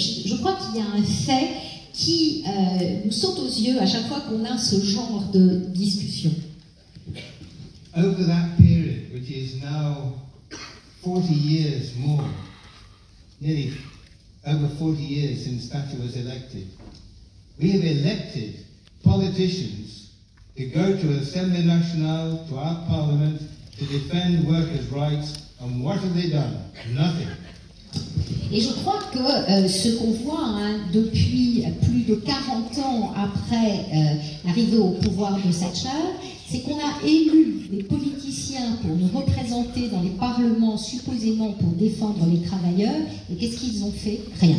Je crois qu'il y a un fait qui euh, nous saute aux yeux à chaque fois qu'on a ce genre de discussion. Over that period, which is now 40 years more, nearly over 40 years since Thatcher was elected, we have elected politicians to go to Assembly Nationale, to our parliament, to defend workers' rights, and what have they done? Nothing. Et je crois que euh, ce qu'on voit hein, depuis plus de 40 ans après euh, l'arrivée au pouvoir de Thatcher, c'est qu'on a élu des politiciens pour nous représenter dans les parlements supposément pour défendre les travailleurs. Et qu'est-ce qu'ils ont fait? Rien.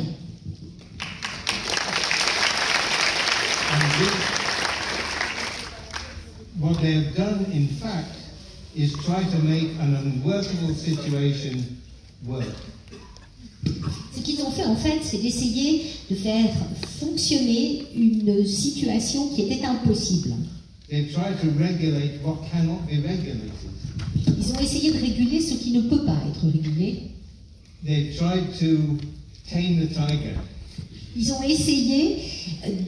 What they have done, in fact, is try to make an unworkable situation work. Ce qu'ils ont fait en fait, c'est d'essayer de faire fonctionner une situation qui était impossible. They try to regulate what cannot be regulated. Ils ont essayé de réguler ce qui ne peut pas être régulé. They tried to tame the tiger. Ils ont essayé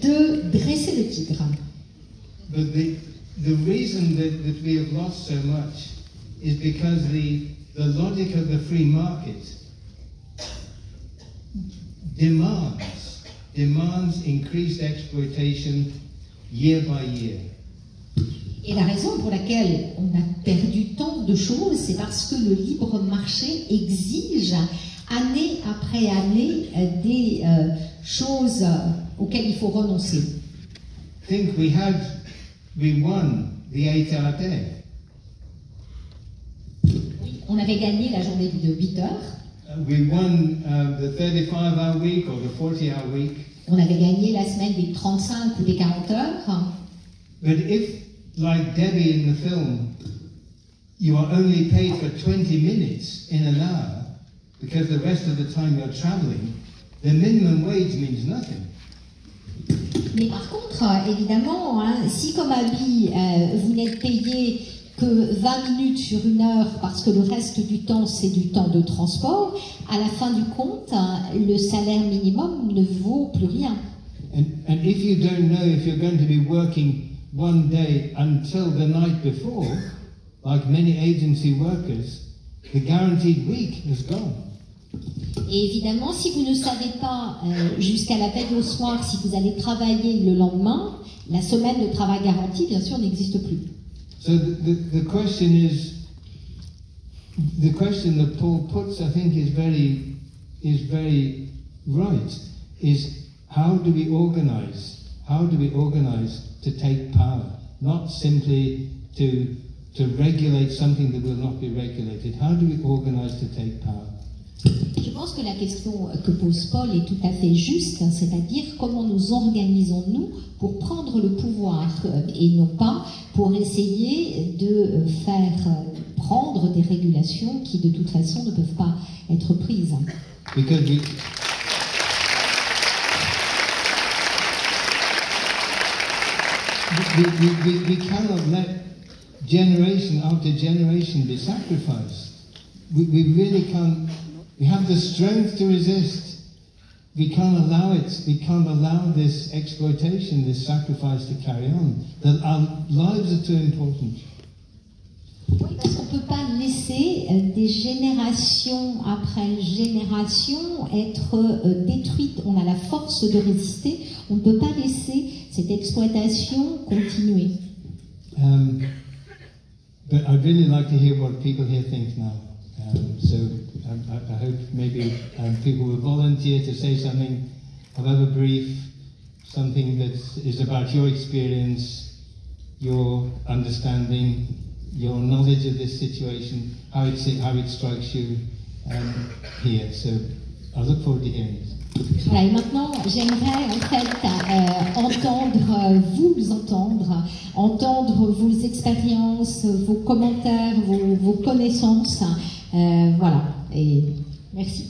de dresser le tigre. But the, the reason that, that we have lost so much is because the, the logic of the free market demands, demands increased exploitation year by year. Et la raison pour laquelle on a perdu tant de choses, c'est parce que le libre marché exige année après année des euh, choses euh, auxquelles il faut renoncer. Think we had, we won the eight hour day. On avait gagné la journée de 8 heures, we won uh, the 35 hour week or the 40 hour week. on avait gagné la semaine des 35 ou des 40 heures. But if, like Debbie in the film, you are only paid for 20 minutes in an hour because the rest of the time you're traveling, the minimum wage means nothing. Mais par contre, euh, évidemment, hein, si comme avis, euh, vous n'êtes payé que 20 minutes sur une heure parce que le reste du temps c'est du temps de transport, à la fin du compte, hein, le salaire minimum ne vaut plus rien. And, and if you don't know if you're going to be working one day until the night before, like many agency workers, the guaranteed week has gone. Et évidemment, si vous ne savez pas euh, jusqu'à la veille au soir si vous allez travailler le lendemain, la semaine de travail garanti, bien sûr, n'existe plus. So the, the, the question is, the question that Paul puts, I think, is very, is very right. Is how do we organise? How do we organise to take power? Not simply to to regulate something that will not be regulated. How do we organise to take power? Je pense que la question que pose Paul est tout à fait juste, hein, c'est-à-dire comment nous organisons-nous pour prendre le pouvoir euh, et non pas pour essayer de euh, faire euh, prendre des régulations qui de toute façon ne peuvent pas être prises. We, we, we, cannot let generation after generation be sacrificed. We, we really. We have the strength to resist. We can't allow it. We can't allow this exploitation, this sacrifice to carry on. That our lives are too important. Oui, parce qu'on ne peut pas laisser euh, des générations après générations être euh, détruites. On a la force de résister. On ne peut pas laisser cette exploitation continuer. Um, but I'd really like to hear what people here think now. Um, so I, I, I hope maybe um, people will volunteer to say something, however brief, something that is about your experience, your understanding, your knowledge of this situation, how it, how it strikes you um, here. So I look forward to hearing. Voilà, et maintenant, j'aimerais en fait euh, entendre, euh, vous entendre, entendre vos expériences, vos commentaires, vos, vos connaissances. Euh, voilà, et merci.